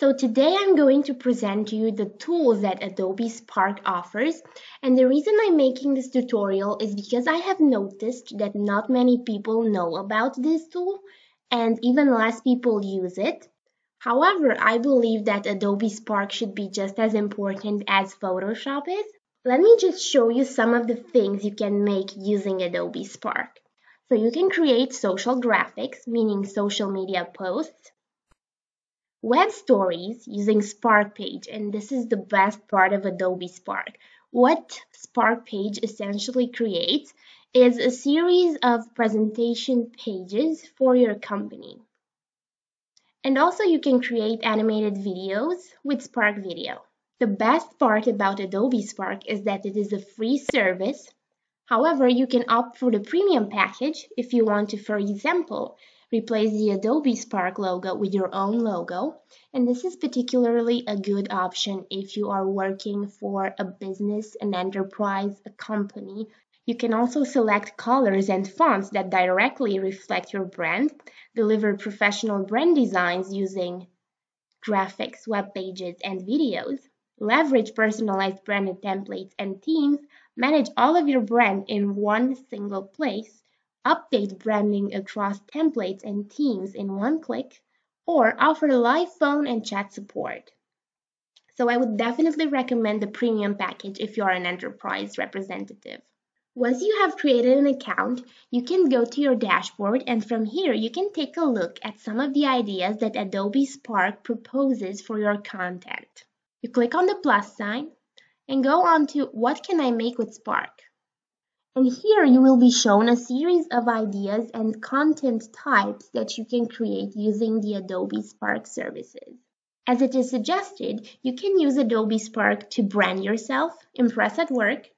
So today I'm going to present to you the tools that Adobe Spark offers and the reason I'm making this tutorial is because I have noticed that not many people know about this tool and even less people use it. However, I believe that Adobe Spark should be just as important as Photoshop is. Let me just show you some of the things you can make using Adobe Spark. So you can create social graphics, meaning social media posts, web stories using Spark Page, and this is the best part of Adobe Spark. What Spark Page essentially creates is a series of presentation pages for your company. And also you can create animated videos with Spark Video. The best part about Adobe Spark is that it is a free service However, you can opt for the premium package if you want to, for example, replace the Adobe Spark logo with your own logo. And this is particularly a good option if you are working for a business, an enterprise, a company. You can also select colors and fonts that directly reflect your brand, deliver professional brand designs using graphics, web pages, and videos, leverage personalized branded templates and themes, Manage all of your brand in one single place, update branding across templates and themes in one click, or offer live phone and chat support. So I would definitely recommend the premium package if you are an enterprise representative. Once you have created an account, you can go to your dashboard and from here you can take a look at some of the ideas that Adobe Spark proposes for your content. You click on the plus sign and go on to what can I make with Spark. And here you will be shown a series of ideas and content types that you can create using the Adobe Spark services. As it is suggested, you can use Adobe Spark to brand yourself, impress at work,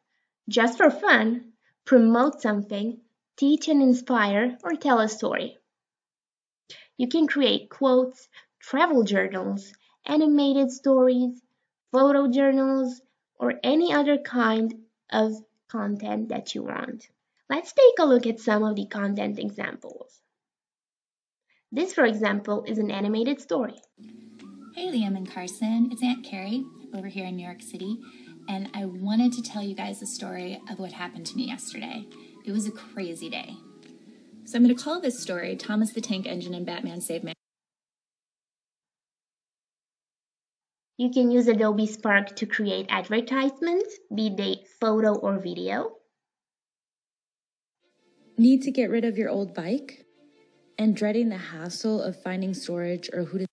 just for fun, promote something, teach and inspire, or tell a story. You can create quotes, travel journals, animated stories, photo journals, or any other kind of content that you want. Let's take a look at some of the content examples. This, for example, is an animated story. Hey, Liam and Carson, it's Aunt Carrie over here in New York City, and I wanted to tell you guys a story of what happened to me yesterday. It was a crazy day. So I'm going to call this story Thomas the Tank Engine and Batman Save Man. You can use Adobe Spark to create advertisements, be they photo or video. Need to get rid of your old bike? And dreading the hassle of finding storage or who to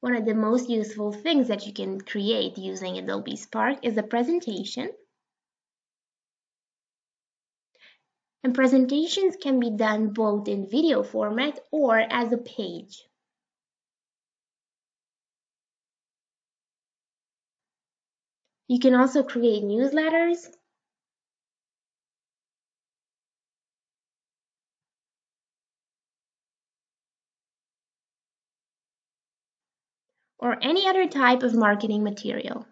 one of the most useful things that you can create using Adobe Spark is a presentation. And presentations can be done both in video format or as a page. You can also create newsletters. or any other type of marketing material.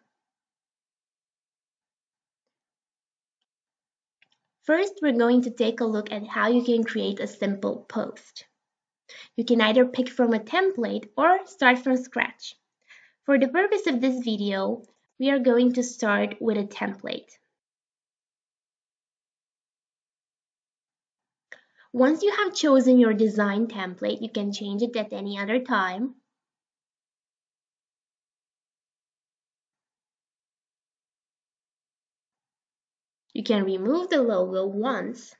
First, we're going to take a look at how you can create a simple post. You can either pick from a template or start from scratch. For the purpose of this video, we are going to start with a template. Once you have chosen your design template, you can change it at any other time. You can remove the logo once.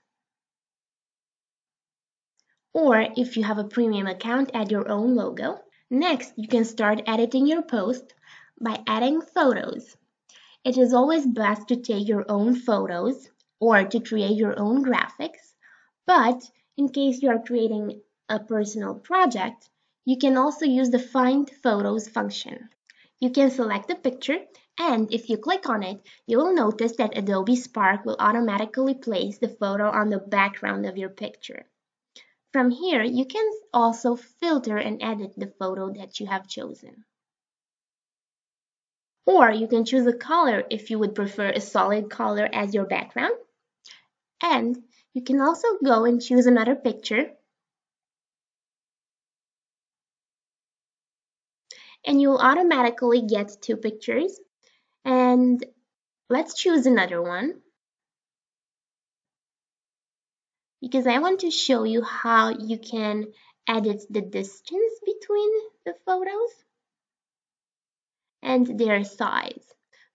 Or if you have a premium account, add your own logo. Next, you can start editing your post by adding photos. It is always best to take your own photos or to create your own graphics, but in case you are creating a personal project, you can also use the Find Photos function. You can select the picture and if you click on it, you will notice that Adobe Spark will automatically place the photo on the background of your picture. From here, you can also filter and edit the photo that you have chosen. Or you can choose a color if you would prefer a solid color as your background. And you can also go and choose another picture and you'll automatically get two pictures. And let's choose another one. Because I want to show you how you can edit the distance between the photos and their size.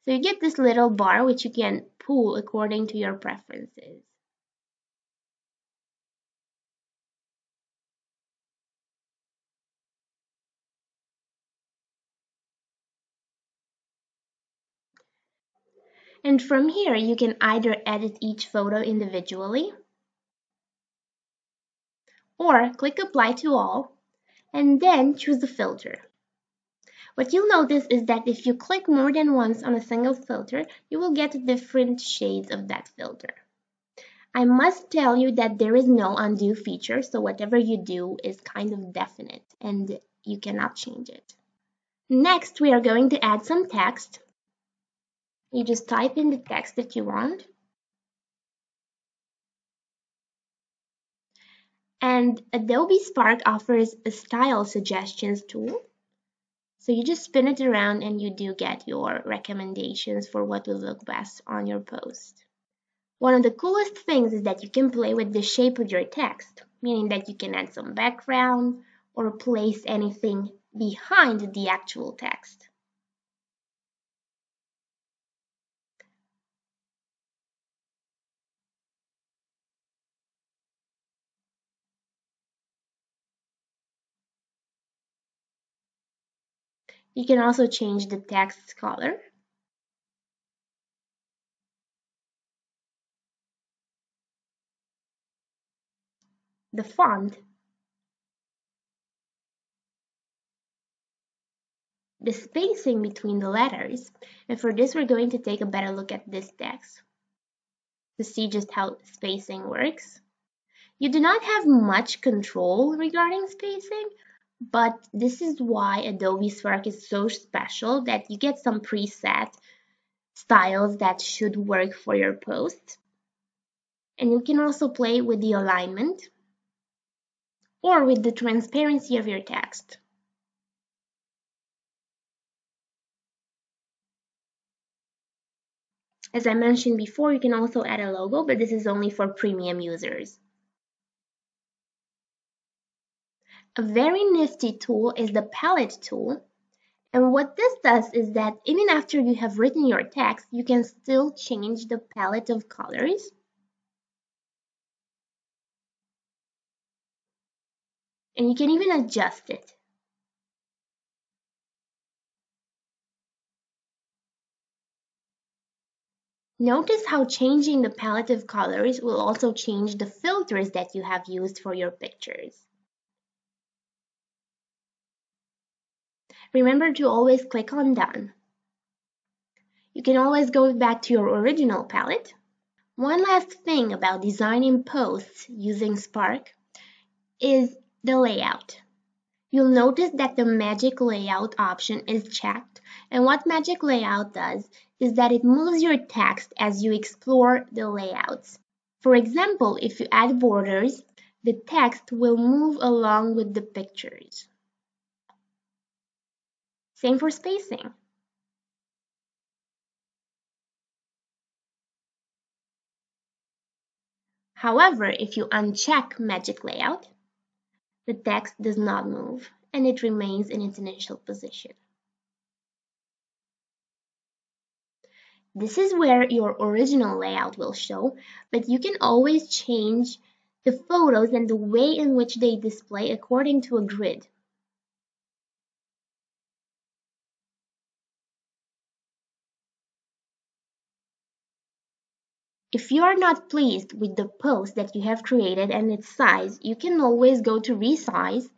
So you get this little bar which you can pull according to your preferences. And from here, you can either edit each photo individually or click apply to all and then choose the filter. What you'll notice is that if you click more than once on a single filter, you will get different shades of that filter. I must tell you that there is no undo feature, so whatever you do is kind of definite and you cannot change it. Next, we are going to add some text. You just type in the text that you want. And Adobe Spark offers a style suggestions tool. So you just spin it around and you do get your recommendations for what will look best on your post. One of the coolest things is that you can play with the shape of your text, meaning that you can add some background or place anything behind the actual text. You can also change the text color. The font. The spacing between the letters. And for this, we're going to take a better look at this text to see just how spacing works. You do not have much control regarding spacing, but this is why Adobe Spark is so special that you get some preset styles that should work for your post. And you can also play with the alignment or with the transparency of your text. As I mentioned before, you can also add a logo, but this is only for premium users. A very nifty tool is the palette tool. And what this does is that even after you have written your text, you can still change the palette of colors. And you can even adjust it. Notice how changing the palette of colors will also change the filters that you have used for your pictures. Remember to always click on Done. You can always go back to your original palette. One last thing about designing posts using Spark is the layout. You'll notice that the Magic Layout option is checked, and what Magic Layout does is that it moves your text as you explore the layouts. For example, if you add borders, the text will move along with the pictures. Same for spacing. However, if you uncheck Magic Layout, the text does not move and it remains in its initial position. This is where your original layout will show, but you can always change the photos and the way in which they display according to a grid. If you are not pleased with the post that you have created and its size, you can always go to resize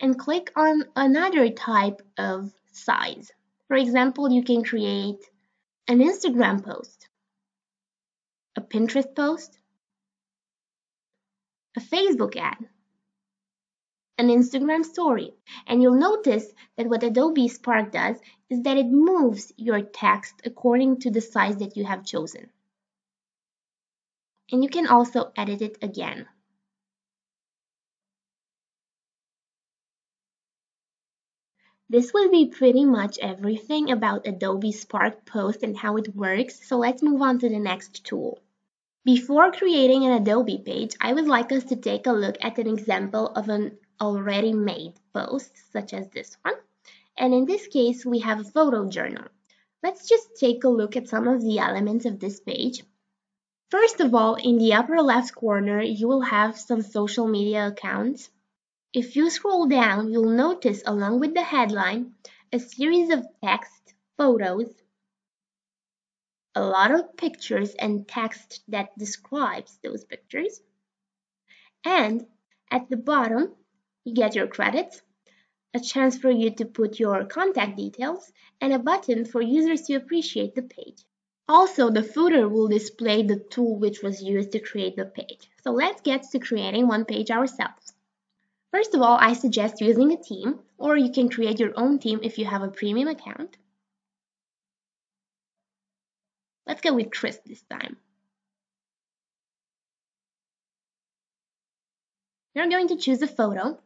and click on another type of size. For example, you can create an Instagram post, a Pinterest post, a Facebook ad, an Instagram story. And you'll notice that what Adobe Spark does is that it moves your text according to the size that you have chosen and you can also edit it again. This will be pretty much everything about Adobe Spark Post and how it works, so let's move on to the next tool. Before creating an Adobe page, I would like us to take a look at an example of an already made post, such as this one. And in this case, we have a photo journal. Let's just take a look at some of the elements of this page. First of all, in the upper left corner, you will have some social media accounts. If you scroll down, you'll notice along with the headline, a series of text, photos, a lot of pictures and text that describes those pictures. And at the bottom, you get your credits, a chance for you to put your contact details, and a button for users to appreciate the page. Also, the footer will display the tool which was used to create the page. So let's get to creating one page ourselves. First of all, I suggest using a theme, or you can create your own theme if you have a premium account. Let's go with Chris this time. You're going to choose a photo.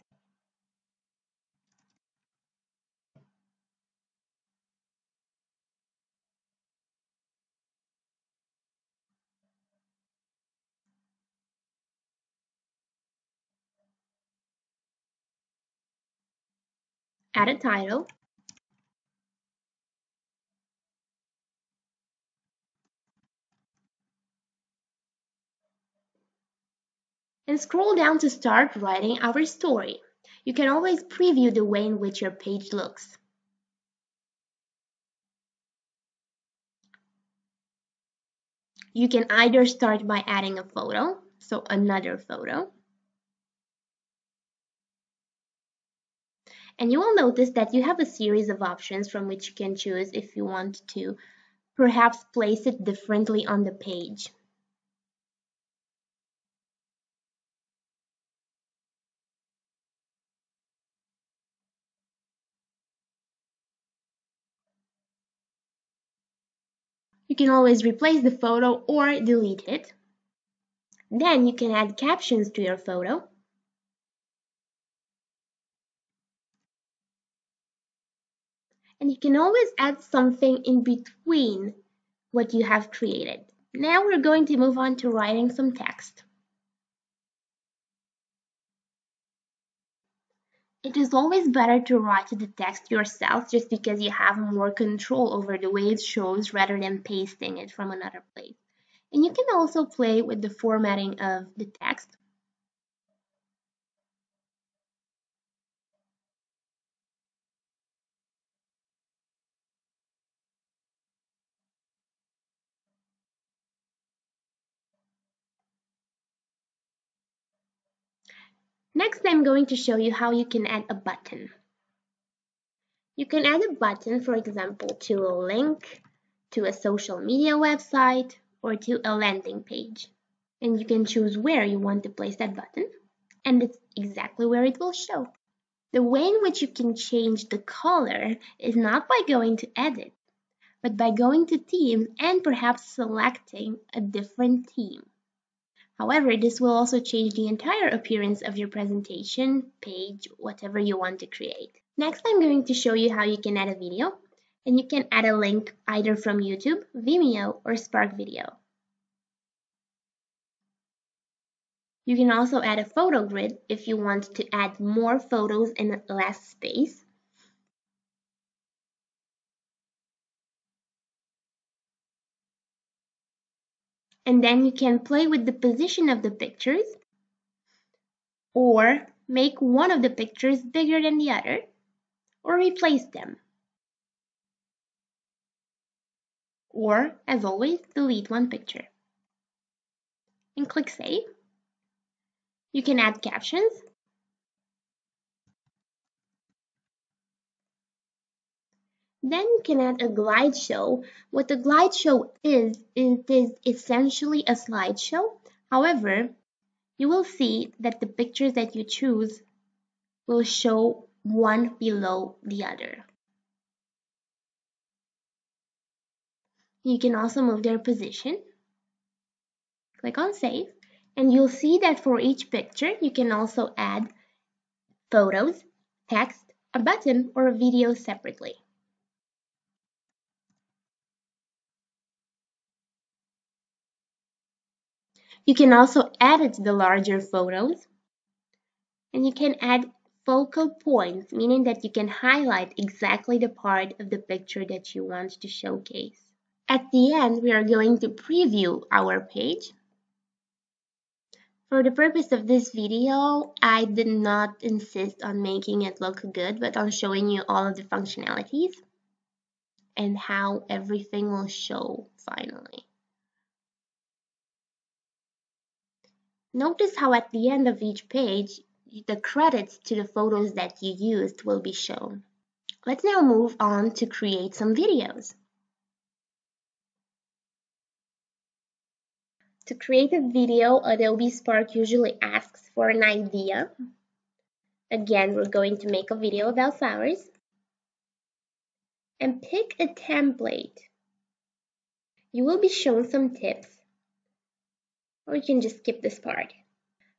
Add a title, and scroll down to start writing our story. You can always preview the way in which your page looks. You can either start by adding a photo, so another photo, And you will notice that you have a series of options from which you can choose if you want to perhaps place it differently on the page. You can always replace the photo or delete it. Then you can add captions to your photo. And you can always add something in between what you have created. Now we're going to move on to writing some text. It is always better to write the text yourself just because you have more control over the way it shows rather than pasting it from another place. And you can also play with the formatting of the text Next, I'm going to show you how you can add a button. You can add a button, for example, to a link, to a social media website, or to a landing page. And you can choose where you want to place that button, and it's exactly where it will show. The way in which you can change the color is not by going to edit, but by going to themes and perhaps selecting a different theme. However, this will also change the entire appearance of your presentation, page, whatever you want to create. Next, I'm going to show you how you can add a video, and you can add a link either from YouTube, Vimeo, or Spark Video. You can also add a photo grid if you want to add more photos in less space. And then you can play with the position of the pictures or make one of the pictures bigger than the other or replace them. Or, as always, delete one picture. And click Save. You can add captions Then you can add a glide show. What the glide show is, it is essentially a slideshow. However, you will see that the pictures that you choose will show one below the other. You can also move their position. Click on save and you'll see that for each picture you can also add photos, text, a button or a video separately. You can also edit the larger photos and you can add focal points, meaning that you can highlight exactly the part of the picture that you want to showcase. At the end, we are going to preview our page. For the purpose of this video, I did not insist on making it look good, but on showing you all of the functionalities and how everything will show finally. Notice how at the end of each page, the credits to the photos that you used will be shown. Let's now move on to create some videos. To create a video, Adobe Spark usually asks for an idea. Again, we're going to make a video about flowers. And pick a template. You will be shown some tips, or you can just skip this part.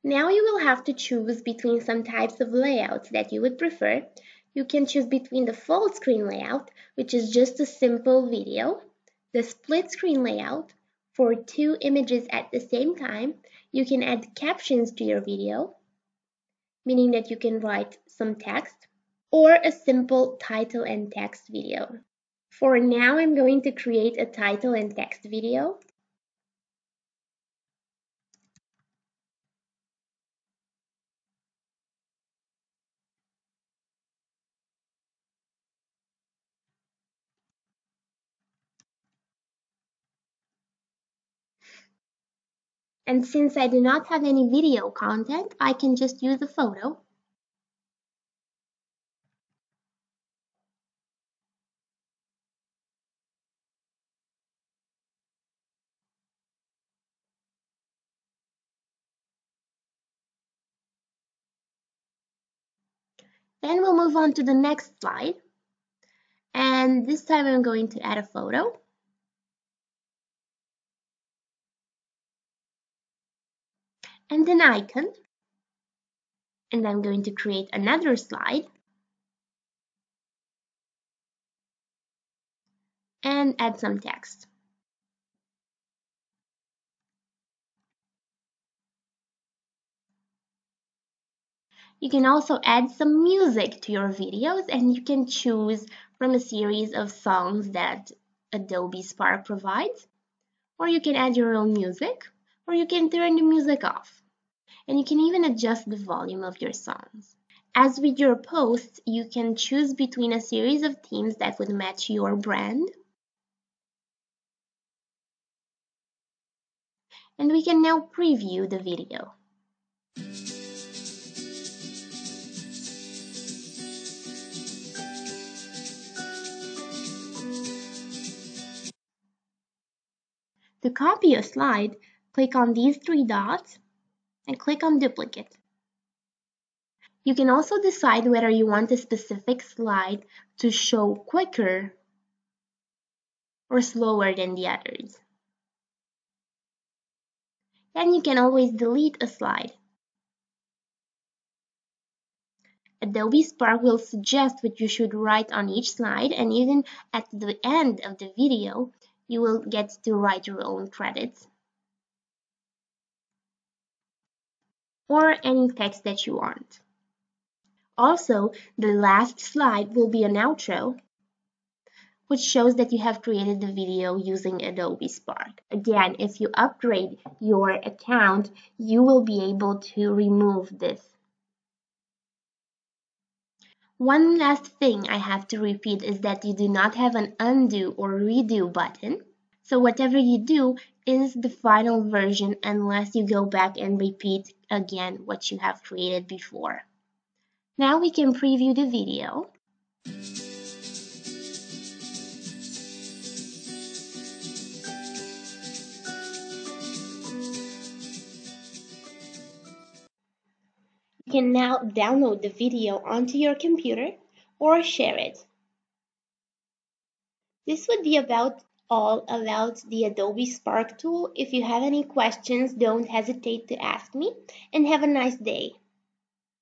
Now you will have to choose between some types of layouts that you would prefer. You can choose between the full screen layout, which is just a simple video, the split screen layout, for two images at the same time. You can add captions to your video, meaning that you can write some text, or a simple title and text video. For now, I'm going to create a title and text video. And since I do not have any video content, I can just use a photo. Then we'll move on to the next slide. And this time I'm going to add a photo. And an icon. And I'm going to create another slide. And add some text. You can also add some music to your videos and you can choose from a series of songs that Adobe Spark provides. Or you can add your own music or you can turn the music off. And you can even adjust the volume of your songs. As with your posts, you can choose between a series of themes that would match your brand. And we can now preview the video. To copy a slide, Click on these three dots and click on duplicate. You can also decide whether you want a specific slide to show quicker or slower than the others. Then you can always delete a slide. Adobe Spark will suggest what you should write on each slide and even at the end of the video, you will get to write your own credits. Or any text that you want. Also, the last slide will be an outro, which shows that you have created the video using Adobe Spark. Again, if you upgrade your account, you will be able to remove this. One last thing I have to repeat is that you do not have an undo or redo button. So whatever you do is the final version unless you go back and repeat again what you have created before. Now we can preview the video. You can now download the video onto your computer or share it. This would be about all about the Adobe Spark tool. If you have any questions, don't hesitate to ask me and have a nice day.